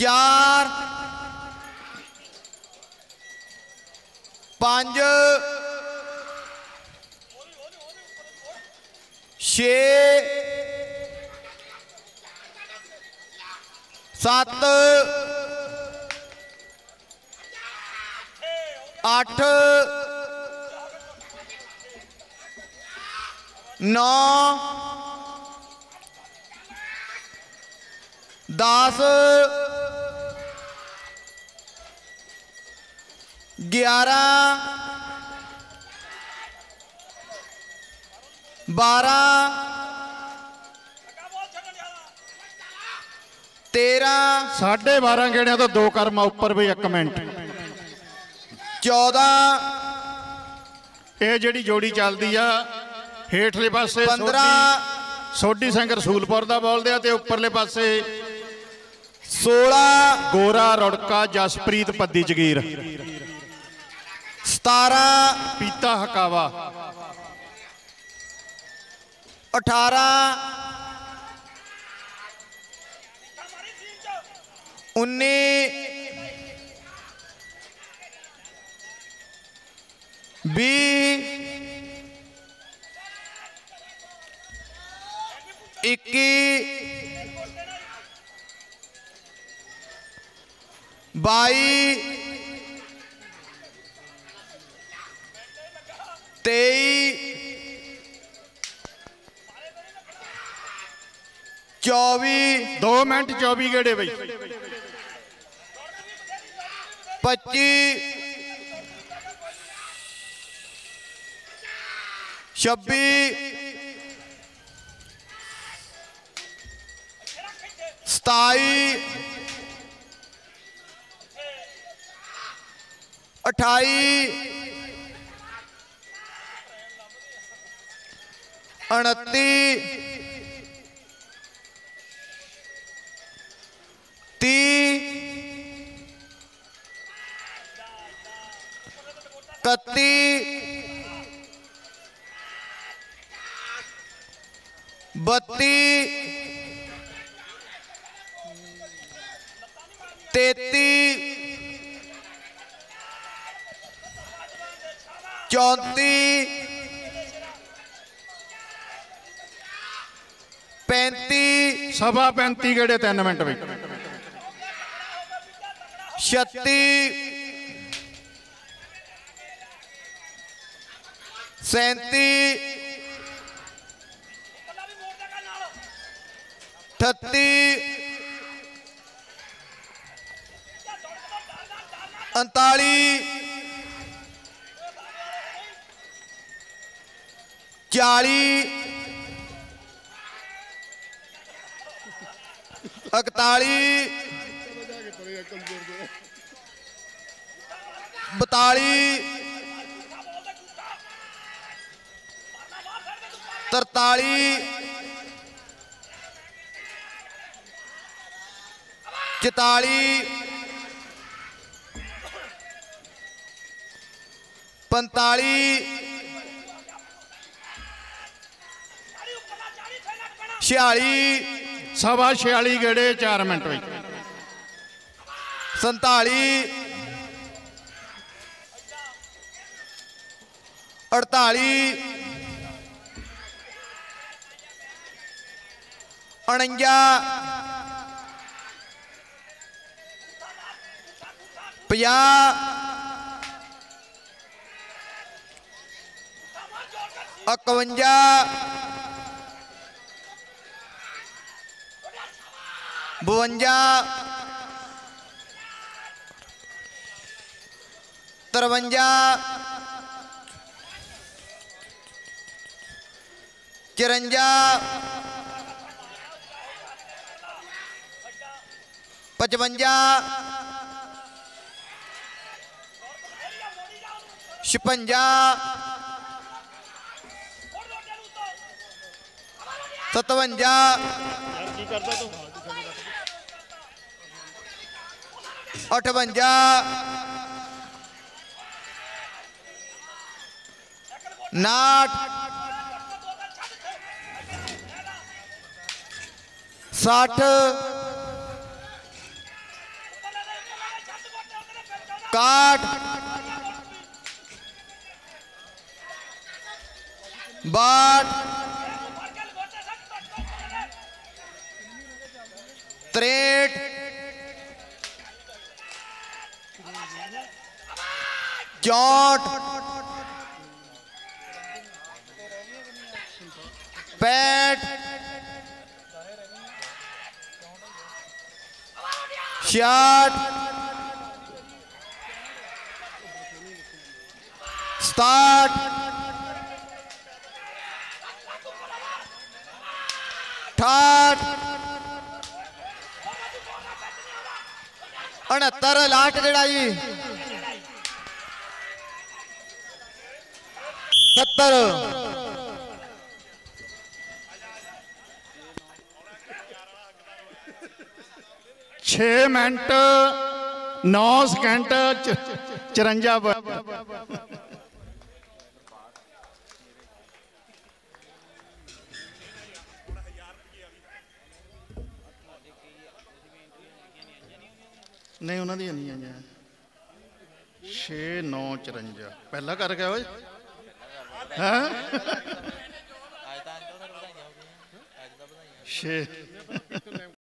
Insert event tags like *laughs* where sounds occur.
ਚਾਰ ਪੰਜ ਛੇ ਸੱਤ ਅੱਠ ਨੌ ਦਸ ਗਿਆਰਾਂ ਬਾਰਾਂ ਤੇਰਾਂ 12.5 ਗੇੜਿਆਂ ਤੋਂ ਦੋ ਕਰਮਾ ਉੱਪਰ ਵੀ ਇੱਕ ਮਿੰਟ। ਚੌਦਾਂ ਇਹ ਜਿਹੜੀ ਜੋੜੀ ਚੱਲਦੀ ਆ ਹੇਠਲੇ ਪਾਸੇ ਪੰਦਰਾਂ ਸੋਢੀ- ਸੋਢੀ ਸਿੰਘ ਰਸੂਲਪੁਰ ਦਾ ਬੋਲਦੇ ਆ ਤੇ ਉੱਪਰਲੇ ਪਾਸੇ 16 ਗੋਰਾ ਰੁੜਕਾ ਜਸਪ੍ਰੀਤ ਪੱਦੀ ਜਗੀਰ। सतारा पीता हकावा। अठारह उन्नी बी इक्की बाई तेई चौबी। दो मिनट चौबी गेड़े बी पच्ची। छब्बी। सताई। अठाई। अणती। ती। कती। बत्ती। तेती। चौंती। 35 ਸਵਾ 35 ਗੇੜੇ 3 ਮਿੰਟ ਵਿੱਚ 36 37 38 39 40 41 42 43 44 45 46 सवा छियाली गेड़े चार मिनट में संताली। अड़ताली। उणजा पकवंजा बवंजा। तरवंजा। चिरंजा। पचवंजा। छपंजा सतवंजा। अठवंजा। नाट। साठ। काठ बाट त्रेठ चौट। पैट। छियाठ सताठ ठाठ उनहत्तर लास्ट जेड़ा 70 6 ਮਿੰਟ 9 ਸਕਿੰਟ 54 ਨਹੀਂ, ਉਹਨਾਂ ਦੀ ਨਹੀਂ ਆਈਆਂ। 6 9 54 ਪਹਿਲਾ ਕਰ ਗਿਆ ਓਏ। हाँ? शेर *laughs* *laughs*